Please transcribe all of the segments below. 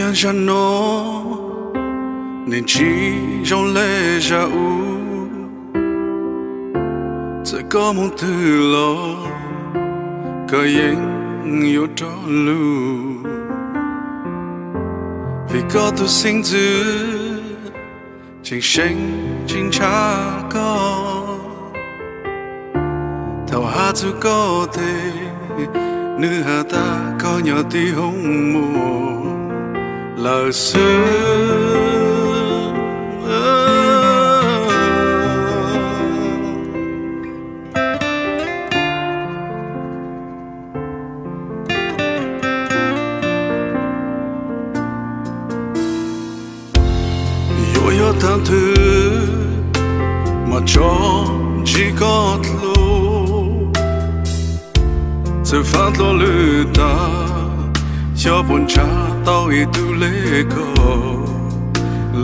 ô chan nó nên chỉ trong lệ ra u sẽ có một thứ lo cơ yên yêu cho lu vì có tu sinh dư chính sinh chính cha có thầu hát dù có thể nữ hạ ta có nhỏ tí hông mùa lời xưa yo yo tháng thứ mà tao ý tu lê có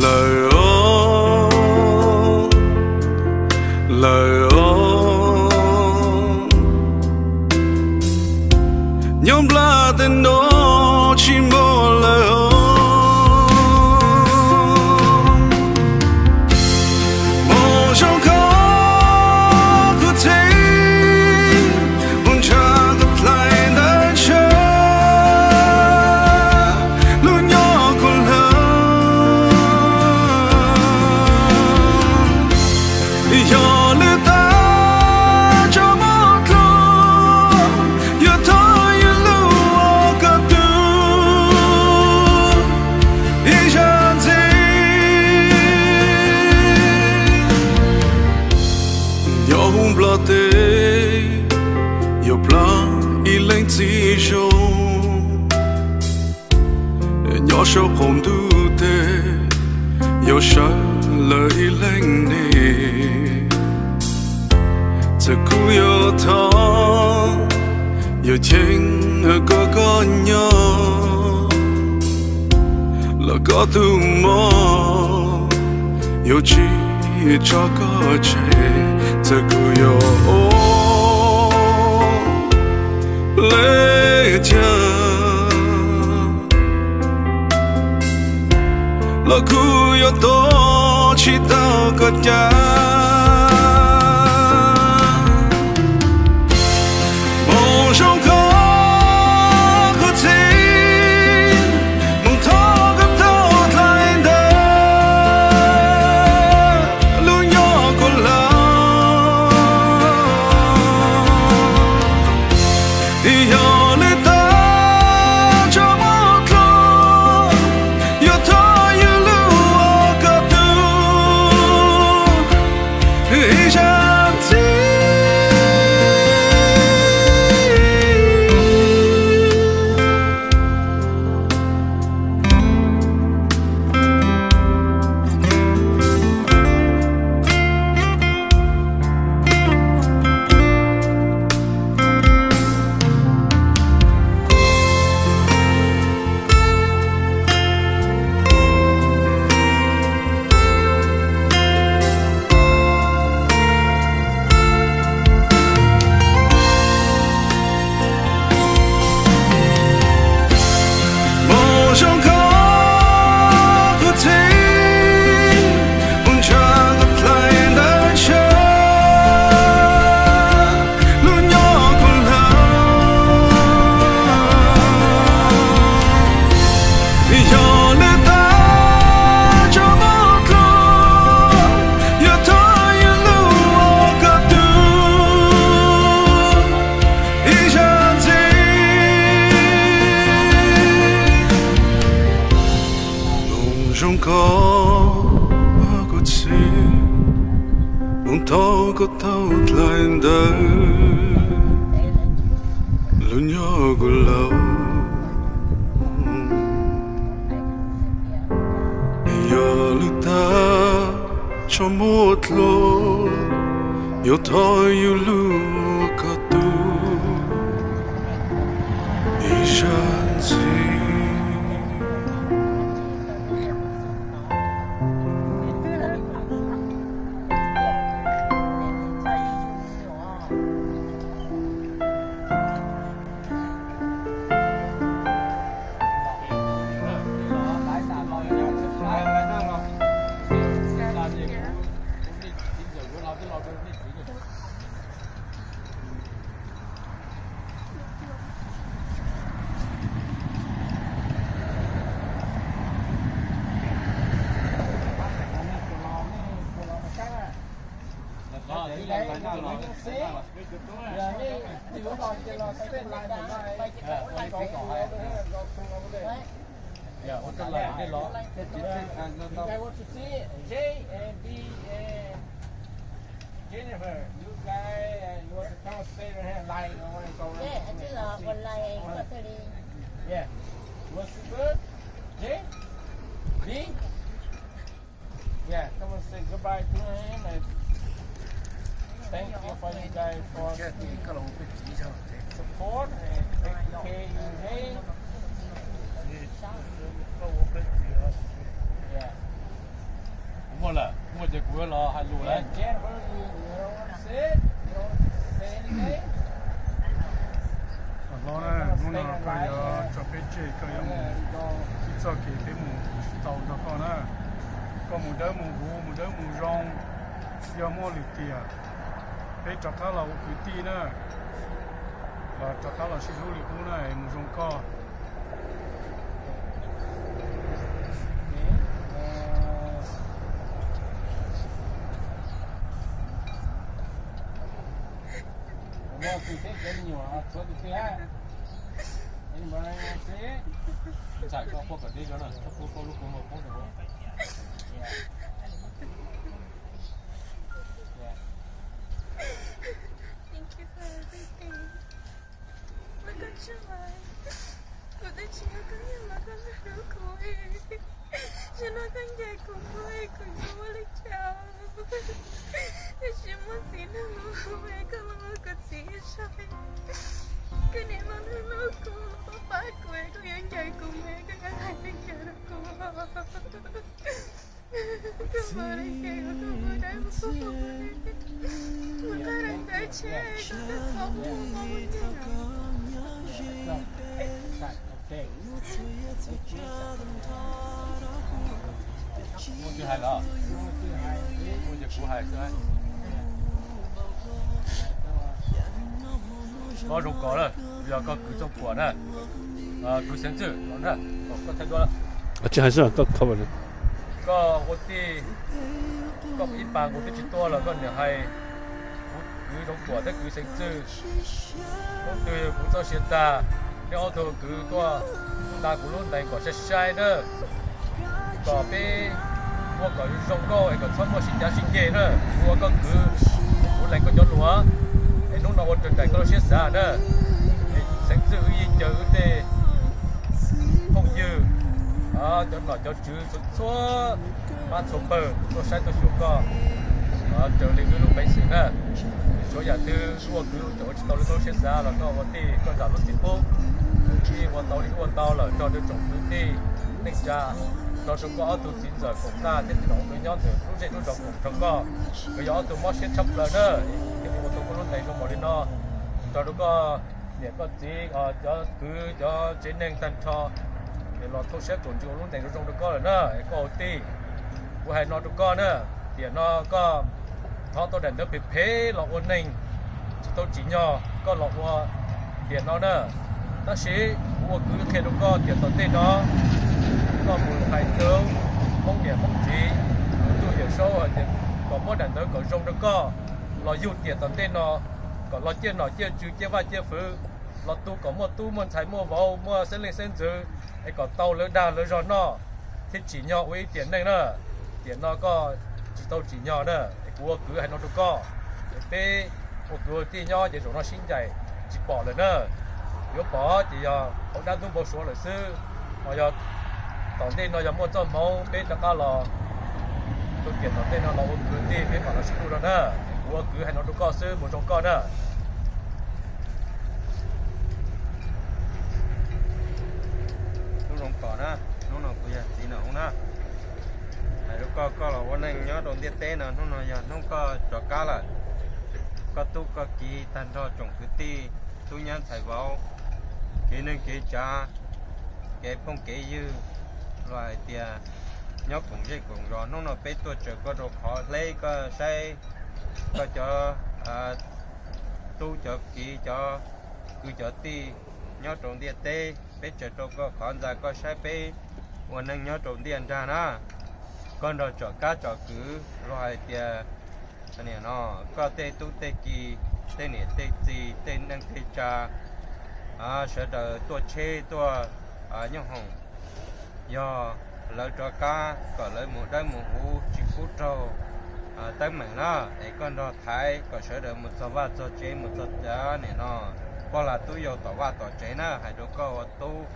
lời ô lời 有几扎个车这个哟，来听，老古有多起到个家。梦中 có có chi mong thâu có thâu lại đời luôn nhớ của lâu giờ lúc ta cho một lô yêu thôi yêu lu có tu ý chân Uh, I want to see j and B and Jennifer. You guys, you want to come. Yeah, one. Yeah. What's good? Yeah, come and say goodbye to him and thank you for you guys for support and take care of Jay. Mua là, mua chỉ của lọ hai lùi đấy. Yeah, Jennifer, you, you don't want to say it? You don't want to say anything? lo nè nó nó coi giờ cho bé chơi coi giờ Yeah, mù you go. cho kì bé mù tàu cho con nè có mù đỡ mù hú mù đỡ mù rong giờ mua lịt tiền bé cho tháo là cứ ti nè và cho tháo là xí lú lịt hú này mù rong co Well, if you think then you are, what if you have? Anybody want to see it? Chạy cho cô cả đi cho này, cho So, right, okay. Mua thứ hai lọ, mua chỉ của hai thứ hai. Có rụng có rồi, bây giờ có cứ trong quả này, à cứ sáng chữ, đó nè, có thay đổi 啊，这还是啊，到靠不了。 có một tí có ít bằng một tí chỉ to là con nhà hay cứ trong quả tất cứ sáng chữ, có Từ cũng cứ to, ta cũng luôn đánh quả sẽ sai nữa, có bé mua có rong có, có xong mua xin giá sinh kế nữa, mua có cứ cũng đánh có cho lúa, cái lúc nào một trận đánh có sẽ xa nữa, sáng chữ gì chờ để không dư. À cho nó cho chữ cho số mà số bờ số sai số số co à chờ lên cái lúc mấy sự nè số nhà tư số cứ chỗ tôi tao lúc sẽ ra là nó một tí con giả lúc chỉ phố khi quan tàu đi quan tàu là cho được trồng cứ đi, định cha, cho chúng có tụ chín giờ cũng ta thế thì nó với nhau từ lúc dậy lúc trồng cũng trồng co cái gió tụ mất sẽ chấp lần nữa. Cái gì mà tụ có lúc này nó bỏ đi nó cho nó có để có gì ờ cho cứ cho trên nền tận cho. Để lo thu xếp chuẩn chịu này nó trong được có rồi nữa có tí của hai nó được có nữa thì nó có thọ tôi đền được bị phê lọ ôn ninh tôi chỉ nhỏ có lọ qua nó nữa ta sẽ của cứ khi được có tiền tận tên đó, có một hai tướng mong tiền mong gì tôi hiểu số rồi thì có mỗi đàn tới có rong được có lo dụ tiền tận tên nó có lo chia nó chia chữ chia vai chia phứ. Lo tu có một tu muốn thấy mua vào mua sẽ lên sen dư. Hay có tàu lỡ đào lỡ gió nó thì chỉ nhỏ với tiền này nữa tiền nó có chỉ tàu chỉ nhỏ nữa thì của cứ hay nó được có thế một cứ thì nhỏ thì rồi nó sinh dậy chỉ bỏ lên nữa 有包就要我那都不说了是，我要当地那要么做毛没得干了，都见到那老公地没把那收了呢，我 cứ hay nó đâu có sự một trong có đó. Lúc rong cỏ đó, nó nó cũng giờ gì nó không đó. Hay lúc có có là vấn anh nhớ đồng tiền tế nó nó nó giờ nó có cho cá là có tu có kỳ tan cho trồng cứ ti tu nhân thầy vào kỹ năng kỹ cha kỹ phong kỹ dư. Loại tiền nhóc cũng dễ cũng rồi nó nó bé tôi chờ có đồ khó lấy có say có cho à, tu cho kỹ cho cứ cho ti nhóc trồng điện tê bé chơi tôi có khó ra có say bé còn năng nhóc trồng điện ra nó con đồ cho cá cho cứ loại tiền này nó. Có tê tu tê kỳ tê nè tê gì tê năng tê cha à sẽ đỡ tua chê tua à nhung hồng do lỡ cho cá có lỡ một đôi một hú chỉ phút trâu à tới mình nó để con đó thái có sẽ đỡ một số vạt cho chế một số giá này nó qua là tôi yêu tỏ vạt tỏ chế nó hay đâu có tu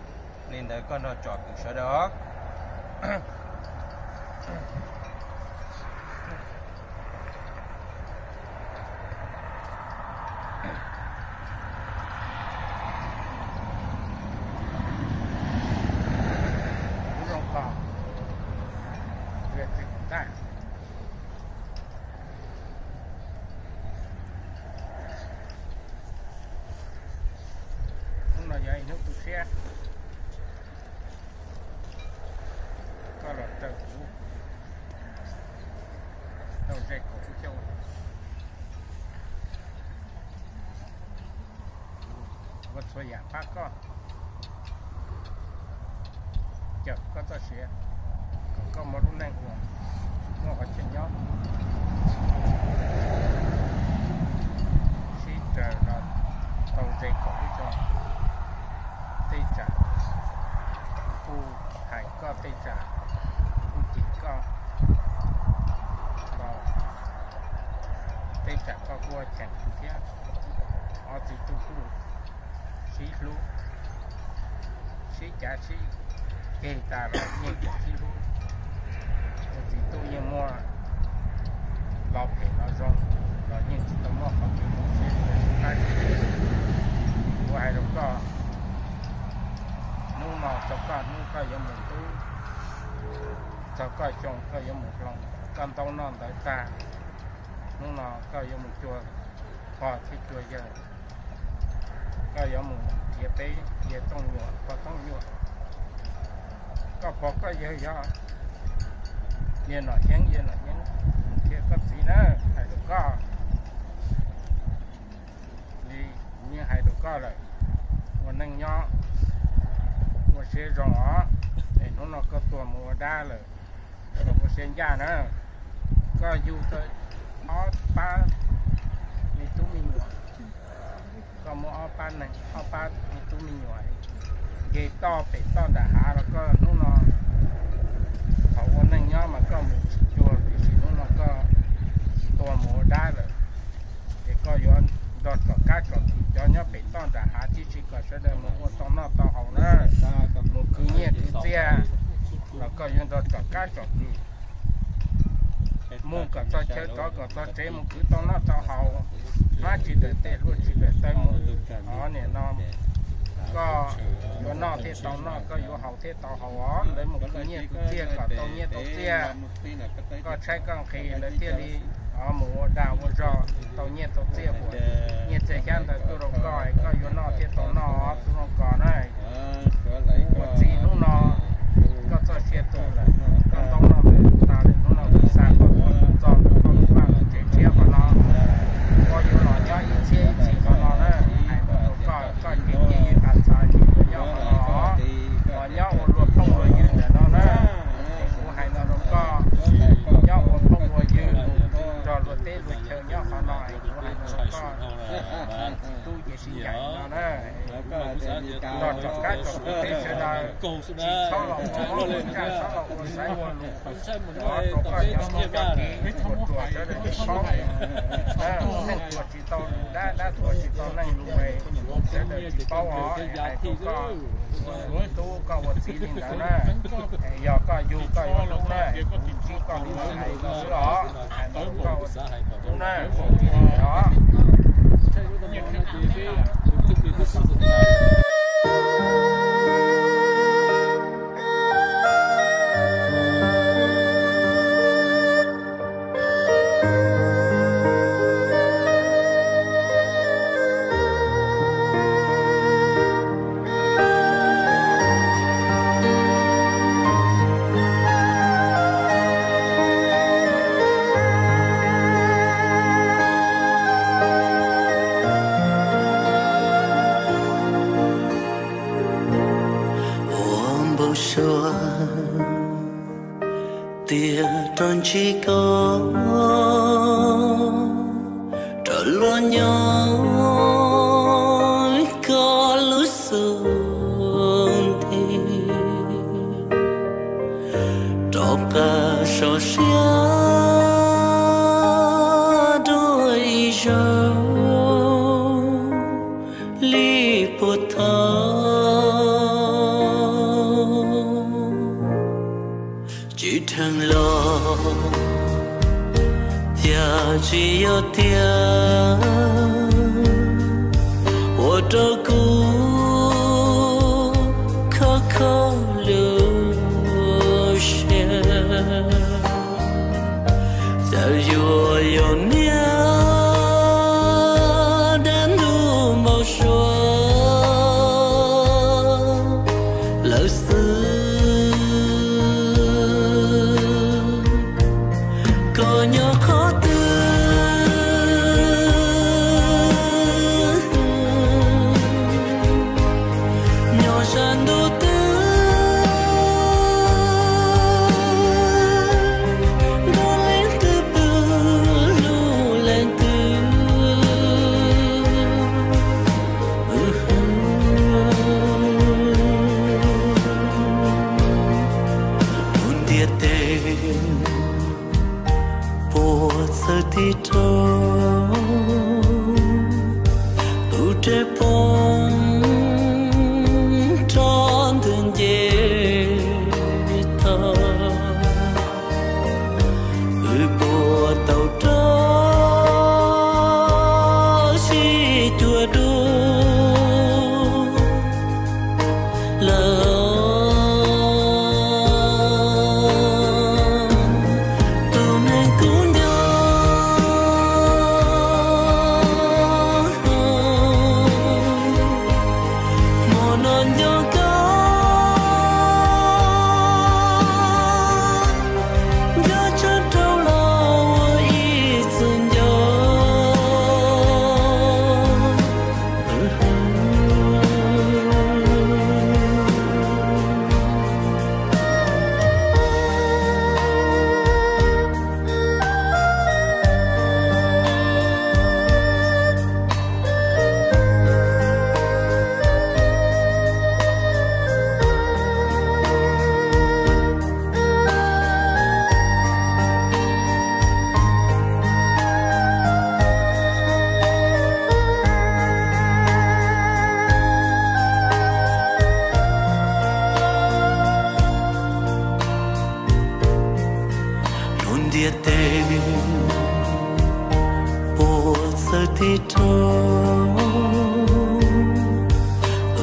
nên để con đó chọn cũng sẽ đó rong cỏ việc gì ta không là vậy nước tụt xe có là tờ cũ đầu dây cổ châu vật số giả phát con chợ có ta sẽ còn có một lúc này của nó có trên nhóm khi chờ là tàu dây cổ cho tây trả khu hải có tây trả khu chỉ có và tây chặt có qua chặt khu kia ở thì tu khu xí lú xí chả xí kê ta là nhiều cái chi luôn thì tu như mua lọc để nó rong rồi nhưng chỉ tôi mua không được một xe hai của hai đồng có nu màu cho cả nu có giống mình tu cho cả chồng có giống mình lòng cầm tao non tới ta lúc nào có yêu một chùa. Hòa thì chùa giờ có yêu một dễ tế dễ tông nhựa và tông nhựa. Có bỏ có yêu yêu dễ nói nhắn dễ nói nhắn. Kia cấp sĩ nữa hai đồ có. Đi, như hai đồ có rồi. Mà nâng nhỏ. Mà xe rõ. Để nó nó có tua mùa đa rồi. Rồi mà xe già nữa. Có du tới. ฮโดรก็เลยวันนึงย่อวันเสียรอไอ้นู้นก็ตัวมัวได้เลยแต่วันเสียยานะ ก็อยู่ตัวออปลามีตุ้มีหนวดก็มัวออปลาหนึ่งออปลามีตุ้มีหนวด cái to bị to đã hạ rồi có nó nó họ quan nên nhớ mà có một chùa thì chỉ mua cả tao chơi tao cả tao chế một cứ tao nó tao hậu nó chỉ để tê luôn chỉ để tê một nó nè nó có có nó thế tao nó có vô hậu thế tao hậu ó lấy một cái nhiệt cứ chia cả tao nhiệt tao chia có trái con khi lấy tia đi ở mùa đào mùa rò tao nhiệt tao chia của nhiệt chơi khan tao tôi rồi coi có vô nó thế tao nó tôi không có này một gì lúc nó có cho chia tôi là còn tao họ ai cũng có tu có một tí nhìn đó. Nè giờ có du có yếu lúc nè chỉ có đi mà hay có đó ai cũng có lúc nè một tí nhìn đó câu xưa. Tia tròn chỉ có, trở luôn nhau. Có lối sương thì trọc cả sầu riêng tia ô trâu tua đua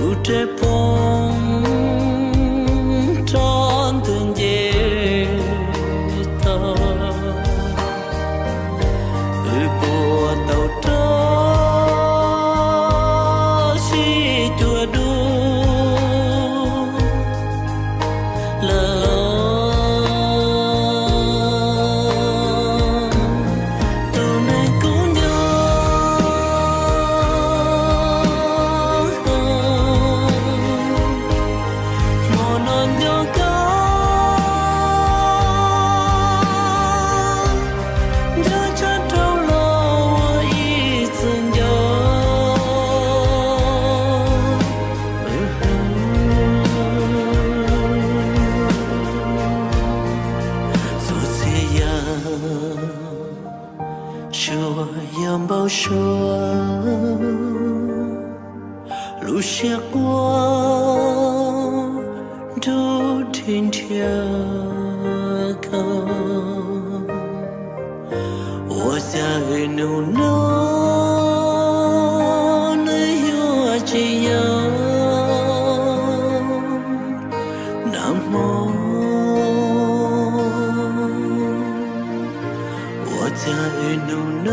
कुटे पो 说，路斜过，都听天歌。我在努诺，那有只有，那么。在努诺。